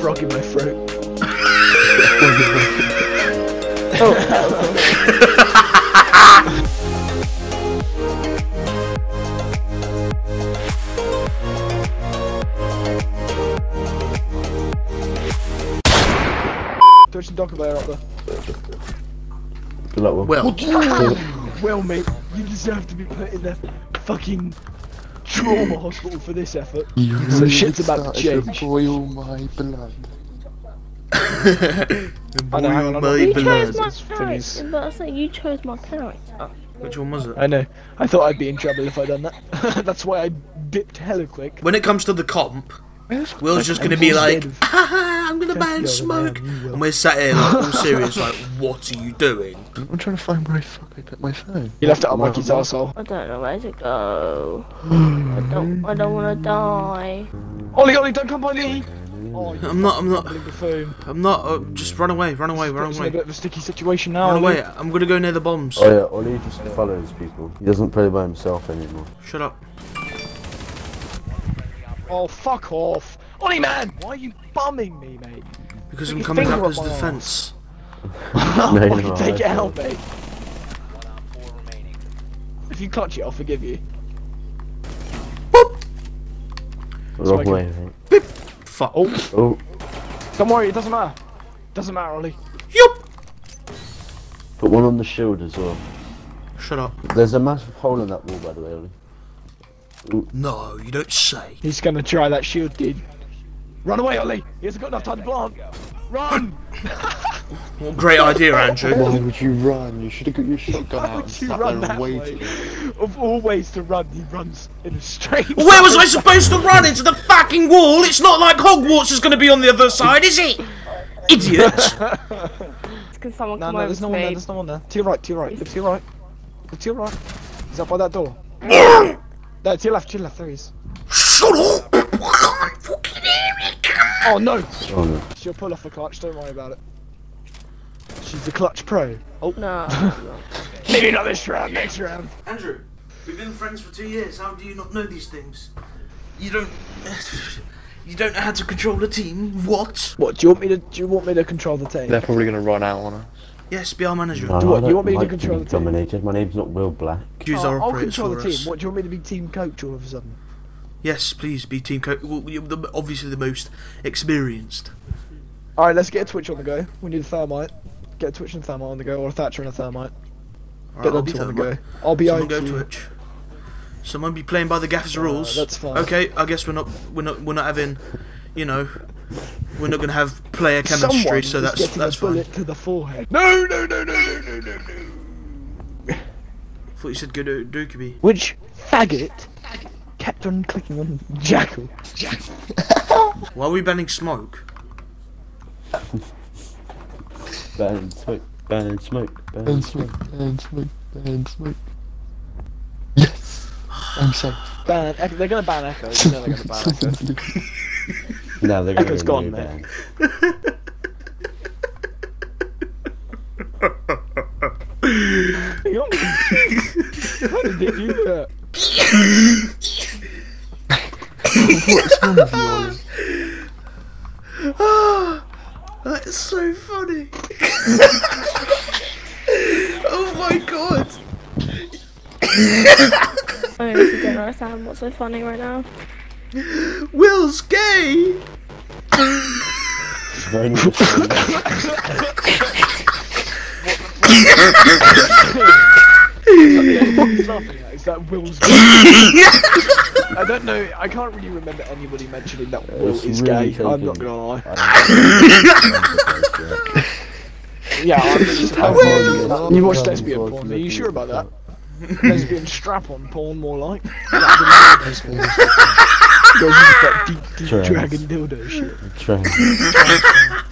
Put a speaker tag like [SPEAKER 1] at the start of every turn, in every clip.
[SPEAKER 1] frog in my throat. Throw some Dokkaebi up there.
[SPEAKER 2] Good luck, Will.
[SPEAKER 3] Well,
[SPEAKER 1] Well, mate, you deserve to be put in the fucking trauma hospital for this effort. So shit's about to change.
[SPEAKER 3] boil my blood.
[SPEAKER 1] I know, hang on, I'm
[SPEAKER 3] my
[SPEAKER 1] not-
[SPEAKER 4] You
[SPEAKER 3] blood.
[SPEAKER 4] chose my
[SPEAKER 1] It's
[SPEAKER 4] character, but I say you chose my character.
[SPEAKER 3] Which one was it?
[SPEAKER 1] I know. I thought I'd be in trouble if I'd done that. That's why I dipped hella quick.
[SPEAKER 3] When it comes to the comp, Will's just gonna be like,
[SPEAKER 1] instead
[SPEAKER 3] I'm gonna ban
[SPEAKER 1] Go
[SPEAKER 3] smoke.
[SPEAKER 1] around.
[SPEAKER 3] And we're sat here like all serious, like, what are you doing?
[SPEAKER 5] I'm trying to find where I fuck I put my phone.
[SPEAKER 1] You left it on Mikey's arsehole.
[SPEAKER 4] I don't know where to go. I don't. I don't want to die.
[SPEAKER 1] Ollie, Ollie, don't come by me! Oh,
[SPEAKER 3] I'm not, I'm not,
[SPEAKER 1] fucking buffoon.
[SPEAKER 3] I'm not, uh, just run away, run away, run
[SPEAKER 1] It's in a
[SPEAKER 3] away.
[SPEAKER 1] bit of a sticky situation now.
[SPEAKER 3] Run
[SPEAKER 1] Ollie.
[SPEAKER 3] away, I'm gonna go near the bombs.
[SPEAKER 2] Oh yeah, Ollie just follows people. He doesn't play by himself anymore.
[SPEAKER 3] Shut up.
[SPEAKER 1] Oh, fuck off. Ollie, man! Why are you bumming me, mate?
[SPEAKER 3] Because
[SPEAKER 1] Put
[SPEAKER 3] I'm coming
[SPEAKER 1] finger
[SPEAKER 3] up
[SPEAKER 1] up
[SPEAKER 3] as
[SPEAKER 1] my
[SPEAKER 3] defense.
[SPEAKER 2] No,
[SPEAKER 1] Ollie,
[SPEAKER 2] no,
[SPEAKER 1] take
[SPEAKER 2] I
[SPEAKER 1] it out, mate. If you clutch it, I'll forgive you.
[SPEAKER 2] Wrong
[SPEAKER 1] Smoking.
[SPEAKER 2] way, mate.
[SPEAKER 3] Fuck.
[SPEAKER 1] Oh,
[SPEAKER 2] Oh,
[SPEAKER 1] don't worry, it doesn't matter. Doesn't matter, Ollie.
[SPEAKER 3] Yup.
[SPEAKER 2] put one on the shield as well.
[SPEAKER 3] Shut up.
[SPEAKER 2] There's a massive hole in that wall, by the way, Ollie.
[SPEAKER 3] No, you don't say.
[SPEAKER 1] He's gonna try that shield, dude. Run away, Ollie! He hasn't got enough time to plant! Run!
[SPEAKER 3] What a great idea, Andrew.
[SPEAKER 5] Why would you run? You should have got your shotgun
[SPEAKER 1] Why
[SPEAKER 5] out and
[SPEAKER 1] would you
[SPEAKER 5] sat
[SPEAKER 1] run
[SPEAKER 5] there and waited.
[SPEAKER 1] Of all ways to run, he runs in a straight
[SPEAKER 3] Where was I supposed to run? Into the fucking wall? It's not like Hogwarts is gonna be on the other side, is it? Idiot.
[SPEAKER 4] Can someone
[SPEAKER 1] No,
[SPEAKER 4] come
[SPEAKER 1] no,
[SPEAKER 4] over
[SPEAKER 1] there's no one there, there's no one there. To your right, to your right, look to your right. To your right. He's up by that door. No, to your left, to your left, there he is.
[SPEAKER 3] Shut up. Fucking hear it.
[SPEAKER 1] Oh no!
[SPEAKER 2] Oh no.
[SPEAKER 1] She'll pull off the clutch, don't worry about it. She's the clutch pro. Oh,
[SPEAKER 4] No.
[SPEAKER 1] maybe not this round, next round.
[SPEAKER 3] Andrew, we've been friends for two years. How do you not know these things? You don't. You don't know how to control a team. What?
[SPEAKER 1] What, do you want me to, do you want me to control the team?
[SPEAKER 5] They're probably gonna run out on us.
[SPEAKER 3] Yes, be our manager.
[SPEAKER 2] No,
[SPEAKER 1] Do what, you want me to
[SPEAKER 2] like
[SPEAKER 1] control
[SPEAKER 2] be
[SPEAKER 1] the team?
[SPEAKER 2] dominated. My name's not Will Black.
[SPEAKER 3] Use
[SPEAKER 1] Oh,
[SPEAKER 3] our
[SPEAKER 1] I'll control the team.
[SPEAKER 3] us.
[SPEAKER 1] What, do you want me to be team coach all of a sudden?
[SPEAKER 3] Yes, please be team coach. Well, you're the, obviously the most experienced.
[SPEAKER 1] Alright, let's get a Twitch on the go. We need a thermite. Get a Twitch and a thermite on the go, or a Thatcher and a thermite.
[SPEAKER 3] Alright,
[SPEAKER 1] Get
[SPEAKER 3] I'll
[SPEAKER 1] them
[SPEAKER 3] be
[SPEAKER 1] on the go. I'll be
[SPEAKER 3] Someone
[SPEAKER 1] out
[SPEAKER 3] go
[SPEAKER 1] to you.
[SPEAKER 3] Twitch. Someone be playing by the gaffer's rules.
[SPEAKER 1] that's fine.
[SPEAKER 3] Okay, I guess we're not we're not we're not having, you know, we're not gonna have player chemistry.
[SPEAKER 1] Someone
[SPEAKER 3] so that's that's
[SPEAKER 1] a
[SPEAKER 3] fine.
[SPEAKER 1] bullet to the forehead. No, no, no, no, no, no, no, no.
[SPEAKER 3] thought you said go to Dokkaebi.
[SPEAKER 1] Which faggot kept on clicking on Jackal?
[SPEAKER 3] Why are we banning smoke?
[SPEAKER 2] Ban smoke. Ban smoke. Ban
[SPEAKER 5] Ban
[SPEAKER 2] smoke.
[SPEAKER 5] smoke, ban smoke, ban smoke. Yes! I'm safe.
[SPEAKER 1] Ban. They're gonna ban Echo. You know they're gonna ban Echo.
[SPEAKER 2] No, they're gonna
[SPEAKER 1] Echo's
[SPEAKER 2] go
[SPEAKER 1] gone,
[SPEAKER 2] new
[SPEAKER 1] mate.
[SPEAKER 2] ban.
[SPEAKER 1] How did they do that?
[SPEAKER 5] What's wrong with you, Ollie?
[SPEAKER 3] That is so funny. oh my god.
[SPEAKER 4] I honestly don't understand what's so funny right now.
[SPEAKER 3] Will's gay.
[SPEAKER 2] It's very interesting.
[SPEAKER 1] What he's laughing at is that Will's. I don't know. I can't really remember anybody mentioning that Will
[SPEAKER 2] It's
[SPEAKER 1] is
[SPEAKER 2] really
[SPEAKER 1] gay. I'm not gonna lie. Yeah, I'm just.
[SPEAKER 2] Will!
[SPEAKER 1] You watched lesbian porn? Are you sure about that? lesbian strap-on porn, more like. Girls with that deep, deep
[SPEAKER 2] Trans.
[SPEAKER 1] dragon dildo shit.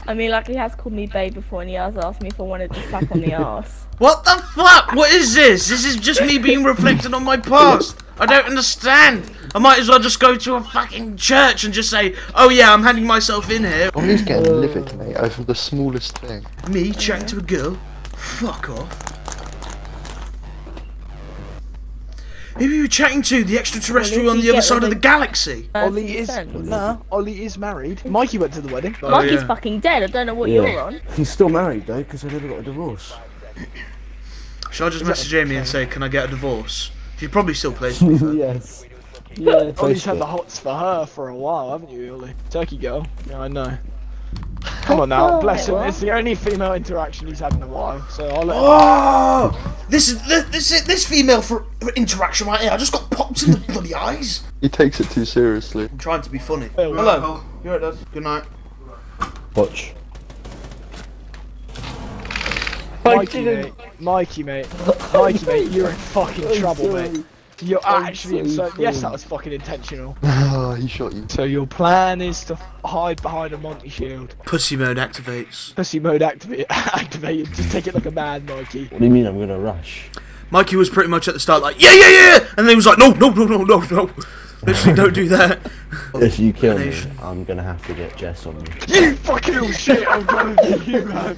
[SPEAKER 4] I mean, like he has called me babe before, and he has asked me if I wanted to slap on the ass.
[SPEAKER 3] What the fuck? What is this? This is just me being reflected on my past. I don't understand. I might as well just go to a fucking church and just say, "Oh yeah, I'm handing myself in here."
[SPEAKER 5] Ollie's getting livid, mate, over the smallest thing.
[SPEAKER 3] Me chat to a girl. Fuck off. Who are you chatting to? The extraterrestrial
[SPEAKER 4] Well,
[SPEAKER 3] on the other side of the galaxy.
[SPEAKER 1] Ollie is
[SPEAKER 4] 30%.
[SPEAKER 1] nah. Ollie is married. Mikey went to the wedding.
[SPEAKER 3] Oh,
[SPEAKER 4] Mikey's
[SPEAKER 3] yeah.
[SPEAKER 4] fucking dead. I don't know what you're on.
[SPEAKER 2] He's still married though, because I never got a divorce.
[SPEAKER 3] Shall I just message Amy and say, can I get a divorce? She probably still plays with her.
[SPEAKER 2] yes. Yeah,
[SPEAKER 1] Ollie's had the hots for her for a while, haven't you, Ollie? Turkey girl. Yeah, I know. Come on now, bless him. It's the only female interaction he's had in a while, so I'll let him.
[SPEAKER 3] Oh, this is this this, is- this female for interaction right here. I just got popped in the bloody eyes.
[SPEAKER 5] He takes it too seriously.
[SPEAKER 3] I'm trying to be funny.
[SPEAKER 1] Oh,
[SPEAKER 3] Hello. You alright, Dad? Good night.
[SPEAKER 2] Watch.
[SPEAKER 1] Mikey, mate. Mikey, mate. Mikey, mate, you're in fucking trouble, mate. You're actually in so. Yes, that was fucking intentional.
[SPEAKER 5] Ah, he shot you.
[SPEAKER 1] So your plan is to hide behind a Monty shield.
[SPEAKER 3] Pussy mode activates.
[SPEAKER 1] Pussy mode activate, activated. Just take it like a man, Mikey.
[SPEAKER 2] What do you mean I'm gonna rush?
[SPEAKER 3] Mikey was pretty much at the start like, yeah, yeah, yeah, and then he was like, no, no, no, no, no, no. Literally, don't do that.
[SPEAKER 2] If you kill me, I'm gonna have to get Jess on me.
[SPEAKER 1] You fucking little shit! I'm coming for you, man.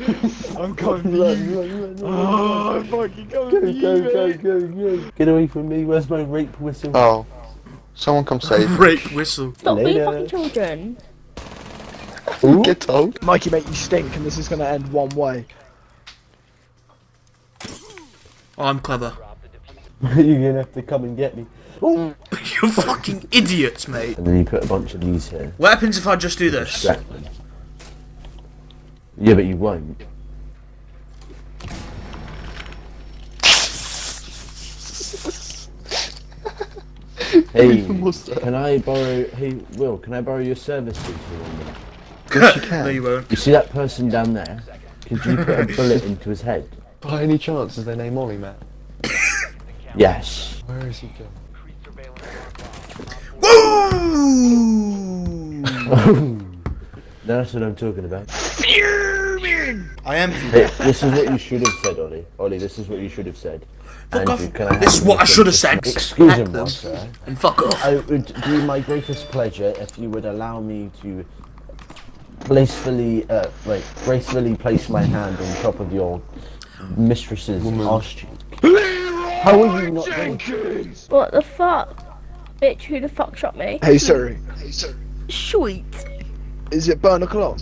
[SPEAKER 1] I'm coming for you. Oh, I'm fucking coming for you, mate.
[SPEAKER 2] go, go. Get away from me, where's my rape whistle?
[SPEAKER 5] Oh. Someone come save me.
[SPEAKER 3] Rape whistle.
[SPEAKER 4] Stop being fucking children.
[SPEAKER 2] Ooh.
[SPEAKER 5] Get told.
[SPEAKER 1] Mikey, mate, you stink, and this is gonna end one way.
[SPEAKER 3] Oh, I'm clever.
[SPEAKER 2] You're gonna have to come and get me. Mm. Ooh.
[SPEAKER 3] You're fucking idiots, mate.
[SPEAKER 2] And then you put a bunch of these here.
[SPEAKER 3] What happens if I just do this?
[SPEAKER 2] Distract. Yeah, but you won't. Hey, can I borrow? Hey, Will, can I borrow your services for one minute?
[SPEAKER 5] Yes, you can.
[SPEAKER 3] no, you won't.
[SPEAKER 2] You see that person down there? Could you put a bullet into his head?
[SPEAKER 5] By any chance, is their name Ollie, Matt?
[SPEAKER 2] Yes.
[SPEAKER 5] Where is he going?
[SPEAKER 3] Woo!
[SPEAKER 2] That's what I'm talking about.
[SPEAKER 3] I am.
[SPEAKER 2] Hey, this is what you should have said, Ollie. Ollie, this is what you should have said.
[SPEAKER 3] Fuck
[SPEAKER 2] Andrew,
[SPEAKER 3] off.
[SPEAKER 2] can I
[SPEAKER 3] This is what I should have said.
[SPEAKER 2] Excuse me,
[SPEAKER 3] them.
[SPEAKER 2] sir.
[SPEAKER 3] And fuck off.
[SPEAKER 2] I would be my greatest pleasure if you would allow me to gracefully, uh, wait, gracefully place my hand on top of your mistress's arse cheek. How are you not going?
[SPEAKER 1] Jenkins!
[SPEAKER 4] What the fuck? Bitch, who the fuck shot me?
[SPEAKER 1] Hey, Suri. Hey sorry.
[SPEAKER 4] Sweet.
[SPEAKER 1] Is it burn o'clock?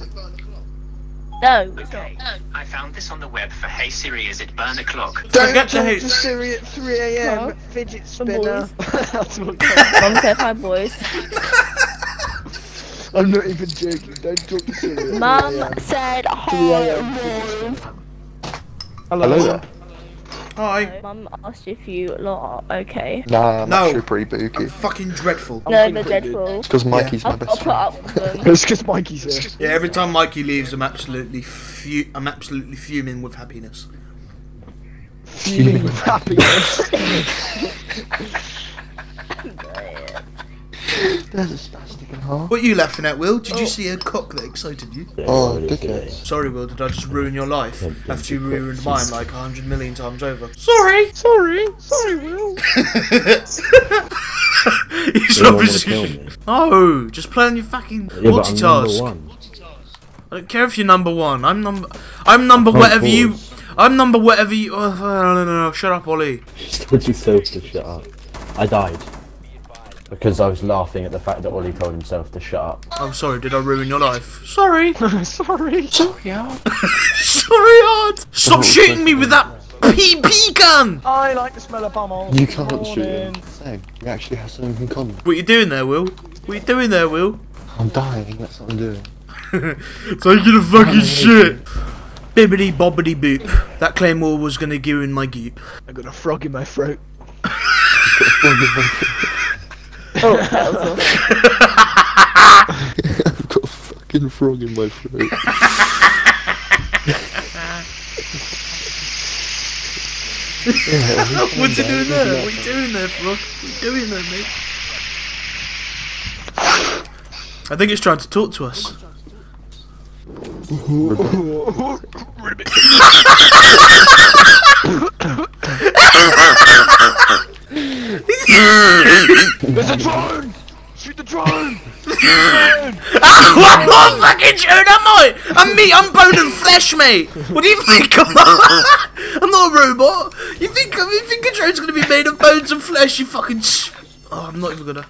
[SPEAKER 4] No, it's not.
[SPEAKER 6] I found this on the web for Hey Siri, is it burn o'clock?
[SPEAKER 1] Don't
[SPEAKER 3] get the
[SPEAKER 1] talk to Siri at 3 a.m.
[SPEAKER 4] Huh?
[SPEAKER 1] Fidget spinner. That's what
[SPEAKER 4] Mum said hi, boys.
[SPEAKER 1] I'm not even joking. Don't talk to Siri. at 3
[SPEAKER 4] Mum said hi, boys.
[SPEAKER 1] Hello.
[SPEAKER 5] Hello there.
[SPEAKER 3] Hi.
[SPEAKER 4] Mum asked if you lot are okay.
[SPEAKER 5] Nah, I'm
[SPEAKER 3] No.
[SPEAKER 5] actually pretty booky.
[SPEAKER 3] Fucking dreadful.
[SPEAKER 1] I'm
[SPEAKER 4] No,
[SPEAKER 1] feeling
[SPEAKER 4] they're
[SPEAKER 1] pretty
[SPEAKER 4] dreadful.
[SPEAKER 5] It's because Mikey's
[SPEAKER 4] I'll,
[SPEAKER 5] my
[SPEAKER 4] I'll
[SPEAKER 5] best
[SPEAKER 4] put
[SPEAKER 5] friend.
[SPEAKER 4] up with them.
[SPEAKER 1] It's because Mikey's here.
[SPEAKER 3] Yeah, every time Mikey leaves, I'm absolutely fu- I'm absolutely fuming with happiness.
[SPEAKER 1] Fuming with happiness.
[SPEAKER 5] There's a spastic in half.
[SPEAKER 3] What are you laughing at, Will? Did you oh. see a cock that excited you?
[SPEAKER 5] Oh,
[SPEAKER 2] Ollie,
[SPEAKER 5] dickhead.
[SPEAKER 3] Sorry, Will. Did I just ruin your life
[SPEAKER 2] Yeah,
[SPEAKER 3] after you ruined mine like a hundred million times over? Sorry.
[SPEAKER 1] sorry. Sorry, Will.
[SPEAKER 3] He's
[SPEAKER 2] You don't wanna
[SPEAKER 3] obviously. No, just play on your fucking
[SPEAKER 2] Yeah, but I'm number
[SPEAKER 3] multitask. I don't care if you're number one. I'm number. I'm number
[SPEAKER 2] can't
[SPEAKER 3] whatever you. I'm number whatever you. Oh, no, no, no, no. Shut up, Ollie.
[SPEAKER 2] Just told yourself to shut up. I died. Because I was laughing at the fact that Ollie told himself to shut up.
[SPEAKER 3] I'm sorry. Did I ruin your life? Sorry.
[SPEAKER 1] sorry. Sorry, Al.
[SPEAKER 3] sorry, Art. Stop oh, shooting me with that PP gun.
[SPEAKER 1] I like the smell of bumhole.
[SPEAKER 5] You can't shoot him. Same. We actually have something in common.
[SPEAKER 3] What are you doing there, Will? What are you doing there, Will?
[SPEAKER 5] I'm dying, that's what I'm doing.
[SPEAKER 3] Taking a fucking shit. Bibbity bobbity boop. That claymore was gonna give in my goop.
[SPEAKER 1] I got a frog in my throat.
[SPEAKER 4] Oh, that was awesome.
[SPEAKER 5] I've got a fucking frog in my throat.
[SPEAKER 3] What's he doing there? What are you doing there, frog? What are you doing there, mate? I think it's trying to talk to us.
[SPEAKER 1] There's a drone! Shoot the drone!
[SPEAKER 3] One more ah, fucking injured, am I? I'm me, I'm bone and flesh, mate. What do you think? I'm not, I'm not a robot. You think you think a drone's gonna be made of bones and flesh? You fucking. s- Oh, I'm not even gonna.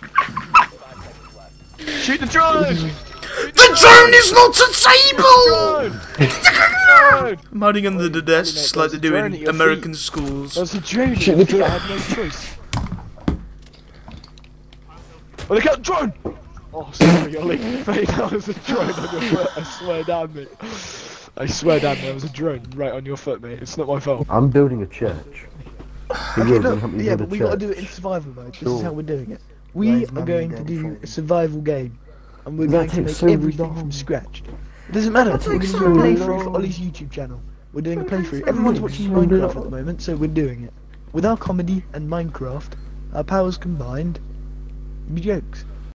[SPEAKER 1] Shoot the drone!
[SPEAKER 3] The drone is not disabled.
[SPEAKER 1] Drone! Drone!
[SPEAKER 3] I'm hiding under the desks like they do in
[SPEAKER 1] your
[SPEAKER 3] American schools.
[SPEAKER 1] There's a drone.
[SPEAKER 2] Shoot the
[SPEAKER 1] I
[SPEAKER 2] drone.
[SPEAKER 1] had no choice. Oh, look out, drone! Oh, sorry, Ollie. Mate, that was a drone on your foot. I swear down, mate. I swear down, there was a drone right on your foot, mate. It's not my fault.
[SPEAKER 2] I'm building a church. Can you
[SPEAKER 7] Look, yeah, but
[SPEAKER 2] a
[SPEAKER 7] we gotta do it in survival mode. This
[SPEAKER 2] Sure.
[SPEAKER 7] is how we're doing it. We
[SPEAKER 2] Where's
[SPEAKER 7] are going to do a survival game, and we're
[SPEAKER 2] That
[SPEAKER 7] going to make
[SPEAKER 2] so
[SPEAKER 7] everything
[SPEAKER 2] long.
[SPEAKER 7] from scratch. It doesn't matter.
[SPEAKER 2] That
[SPEAKER 7] We're going
[SPEAKER 2] takes
[SPEAKER 7] to
[SPEAKER 2] so
[SPEAKER 7] do a playthrough for. Ollie's YouTube channel. We're doing a playthrough. Everyone's watching
[SPEAKER 2] So
[SPEAKER 7] Minecraft
[SPEAKER 2] long.
[SPEAKER 7] at the moment, so we're doing it. With our comedy and Minecraft, our powers combined, be jokes.